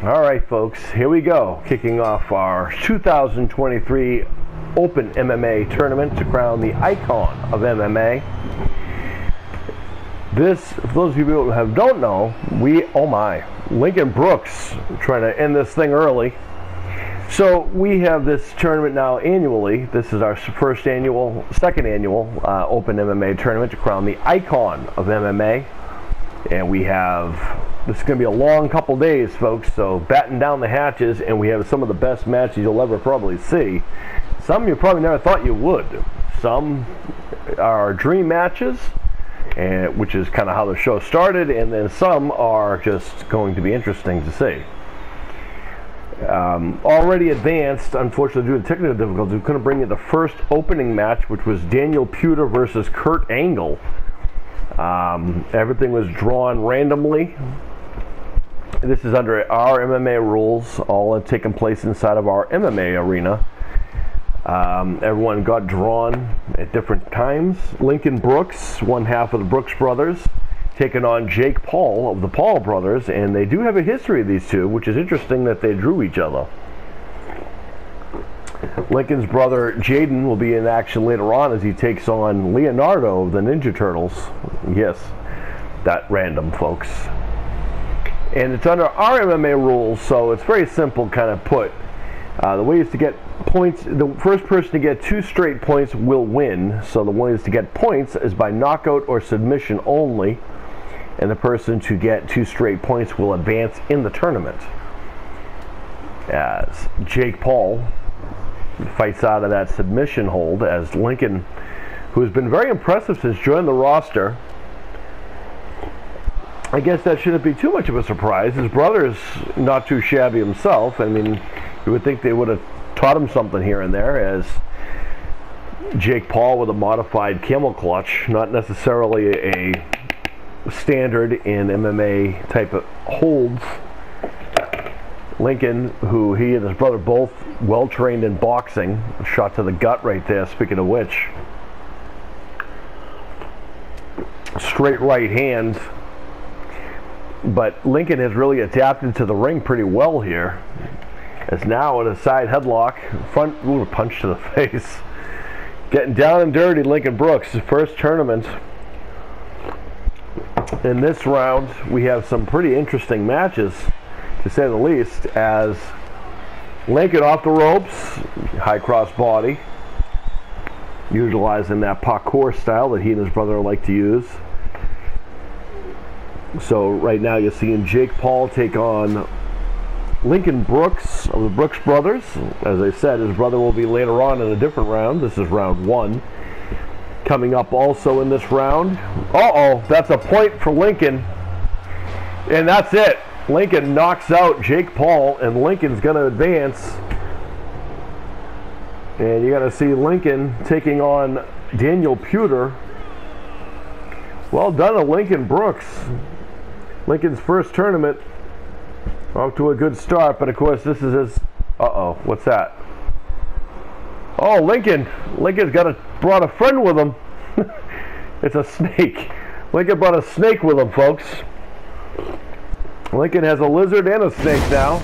All right, folks, here we go. Kicking off our 2023 Open MMA tournament to crown the icon of MMA. This, for those of you who have don't know, we, oh my, Lincoln Brooks trying to end this thing early. So we have this tournament now annually. This is our first annual, second annual uh, Open MMA tournament to crown the icon of MMA. And we have, this is going to be a long couple days, folks, so batten down the hatches, and we have some of the best matches you'll ever probably see. Some you probably never thought you would. Some are dream matches, and, which is kind of how the show started, and then some are just going to be interesting to see. Um, already advanced, unfortunately, due to technical difficulties, we couldn't bring you the first opening match, which was Daniel Puder versus Kurt Angle. Um, everything was drawn randomly. This is under our MMA rules, all taking place inside of our MMA arena. Um, everyone got drawn at different times. Lincoln Brooks, one half of the Brooks brothers, taking on Jake Paul of the Paul brothers, and they do have a history of these two, which is interesting that they drew each other. Lincoln's brother Jaden will be in action later on as he takes on Leonardo of the Ninja Turtles. Yes, that random, folks. And it's under our MMA rules, so it's very simple, kind of put. Uh, the way is to get points. The first person to get two straight points will win. So the way is to get points is by knockout or submission only, and the person to get two straight points will advance in the tournament. As Jake Paul fights out of that submission hold as Lincoln, who has been very impressive since joining the roster. I guess that shouldn't be too much of a surprise. His brother's not too shabby himself. I mean, you would think they would have taught him something here and there as Jake Paul with a modified camel clutch, not necessarily a standard in MMA type of holds Lincoln, who he and his brother both well trained in boxing, shot to the gut right there, speaking of which. Straight right hand. But Lincoln has really adapted to the ring pretty well here. As now in a side headlock, front ooh, punch to the face. Getting down and dirty, Lincoln Brooks, first tournament. In this round, we have some pretty interesting matches to say the least, as Lincoln off the ropes, high cross body, utilizing that parkour style that he and his brother like to use. So right now you're seeing Jake Paul take on Lincoln Brooks of the Brooks brothers. As I said, his brother will be later on in a different round. This is round one. Coming up also in this round. Uh-oh, that's a point for Lincoln. And that's it. Lincoln knocks out Jake Paul, and Lincoln's going to advance. And you're going to see Lincoln taking on Daniel Puder. Well done to Lincoln Brooks. Lincoln's first tournament. Off to a good start, but of course this is his. Uh oh, what's that? Oh, Lincoln. Lincoln's got a brought a friend with him. it's a snake. Lincoln brought a snake with him, folks. Lincoln has a lizard and a snake now.